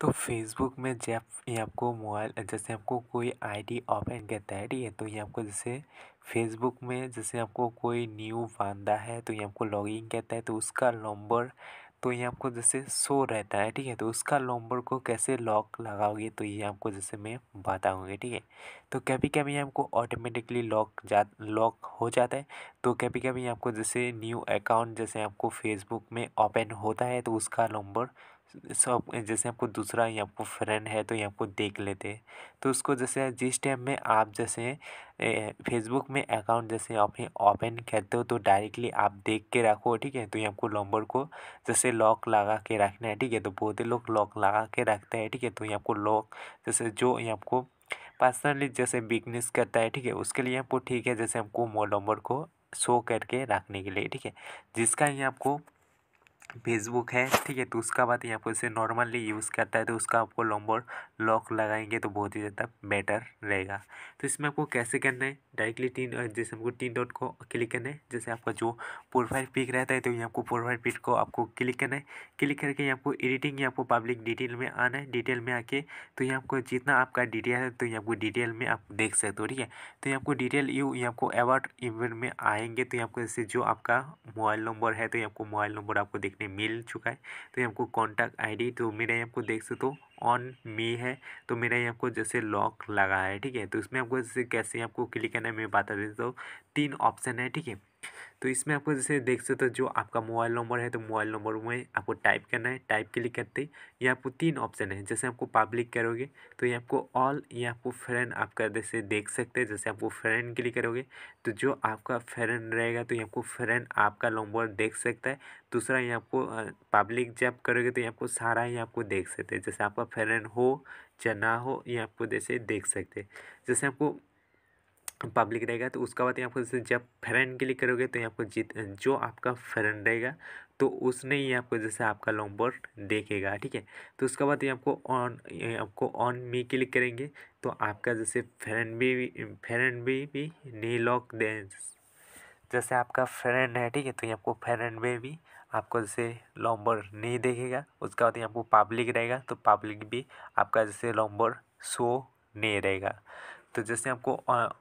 तो फेसबुक में जब ये आपको मोबाइल, जैसे आपको कोई आईडी ओपन करता है ठीक है तो ये आपको जैसे फेसबुक में जैसे आपको कोई न्यू बांधा है तो ये आपको लॉगिन करता है तो उसका नंबर तो ये आपको जैसे शो रहता है, ठीक है? तो उसका नंबर को कैसे लॉक लगाओगे तो ये आपको जैसे मैं बताऊँगी, ठीक है? तो कभी कभी आपको ऑटोमेटिकली लॉक जा लॉक हो जाता है तो कभी कभी आपको जैसे न्यू अकाउंट जैसे आपको फेसबुक में ओपन होता है तो उसका नंबर सब, जैसे आपको दूसरा या आपको फ्रेंड है तो ये आपको देख लेते तो उसको जैसे जिस टाइम में आप जैसे फेसबुक में अकाउंट जैसे आप ओपन करते हो तो डायरेक्टली आप देख के रखो, ठीक है? तो ये आपको नंबर को जैसे लॉक लगा के रखना है, ठीक है? तो बहुत ही लोग लॉक लगा के रखते हैं, ठीक है? तो ये आपको लॉक जैसे जो ये आपको पर्सनली जैसे बिज़नेस करता है, ठीक है? उसके लिए आपको ठीक है जैसे आपको मोबाइल नंबर को शो करके रखने के लिए, ठीक है? जिसका ये आपको फेसबुक है, ठीक है तो उसका बात यहाँ पर जैसे नॉर्मली यूज़ करता है तो उसका आपको नंबर लॉक लगाएँगे तो बहुत ही ज़्यादा बेटर रहेगा। तो इसमें आपको कैसे करना है? डायरेक्टली तीन जैसे हमको तीन डॉट को क्लिक करना है, जैसे आपका जो प्रोफ़ाइल पिक रहता है तो ये आपको प्रोफ़ाइल पिक को आपको क्लिक करना है। क्लिक करके यहाँ आपको एडिटिंग या आपको पब्लिक डिटेल में आना है डिटेल में आके तो ये आपको जितना आपका डिटेल है तो ये आपको डिटेल में आप देख सकते हो, ठीक है। तो ये आपको डिटेल यू ये आपको अवार्ड इवेंट में आएँगे तो ये आपको जैसे जो आपका मोबाइल नंबर है तो ये आपको मोबाइल नंबर आपको देखने मिल चुका है। तो ये आपको कॉन्टैक्ट आईडी तो मेरा आपको देख सकते हो। ऑन मी है तो मेरा यहाँ आपको जैसे लॉक लगा है, ठीक है? तो इसमें आपको जैसे कैसे आपको क्लिक करना है, मैं बता देता हूँ। तीन ऑप्शन है, ठीक है? तो इसमें आपको जैसे देख सकते हो तो जो आपका मोबाइल नंबर है तो मोबाइल नंबर में आपको टाइप करना है। टाइप क्लिक करते ही ये आपको तीन ऑप्शन है, जैसे आपको पब्लिक करोगे तो ये आपको ऑल ये आपको फ्रेंड आपका जैसे देख सकते हैं, जैसे आपको फ्रेंड क्लिक करोगे तो जो आपका फ्रेंड रहेगा तो ये आपको फ्रेंड आपका नंबर देख सकता है। दूसरा, ये आपको पब्लिक जब करोगे तो ये आपको सारा ही आपको देख सकते हैं, जैसे आपका फ्रेंड हो या ना हो ये आपको जैसे देख सकते हैं। जैसे आपको पब्लिक रहेगा तो उसका बाद यहाँ पर जैसे जब फ्रेंड क्लिक करोगे तो यहाँ पर जित जो आपका फ्रेंड रहेगा तो उसने ही आपको जैसे आपका लॉन्ग बोर्ड देखेगा ठीक है? तो उसके बाद ये आपको ऑन आपको ऑन मी क्लिक करेंगे तो आपका जैसे फ्रेंड भी फ्रेंड भी, भी नहीं लॉक दे जैसे आपका फ्रेंड है, ठीक है तो ये आपको फ्रेंड में भी आपको जैसे नंबर नहीं देखेगा, उसके बाद आपको पब्लिक रहेगा तो पब्लिक भी आपका जैसे लॉम्बर शो नहीं रहेगा। तो जैसे आपको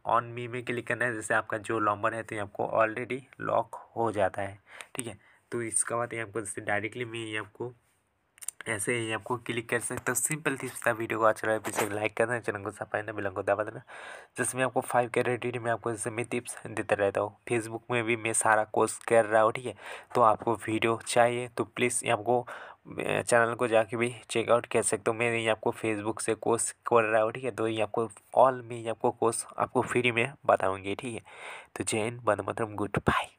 ऑन मी में क्लिक करना है, जैसे आपका जो नंबर है तो ये आपको ऑलरेडी लॉक हो जाता है, ठीक है। तो इसका बाद ये आपको जैसे डायरेक्टली मैं ये आपको ऐसे ही आपको क्लिक कर सकते हो। सिंपल था वीडियो को अच्छा लगा पीछे लाइक कर देना चैनल को सफ़ाई बिलंग को दबा देना, जिसमें आपको फाइव के रेडी में आपको जैसे मैं टिप्स देता रहता हूँ। फेसबुक में भी मैं सारा कोर्स कर रहा हूँ, ठीक है? तो आपको वीडियो चाहिए तो प्लीज़ आपको चैनल को जाके भी चेकआउट कर सकते हो। मैं ये आपको फेसबुक से कोर्स कर रहा हूँ, ठीक है? तो ये आपको ऑल में आपको कोर्स आपको फ्री में बताऊँगी, ठीक है? तो जय बंद मतलब गुड बाय।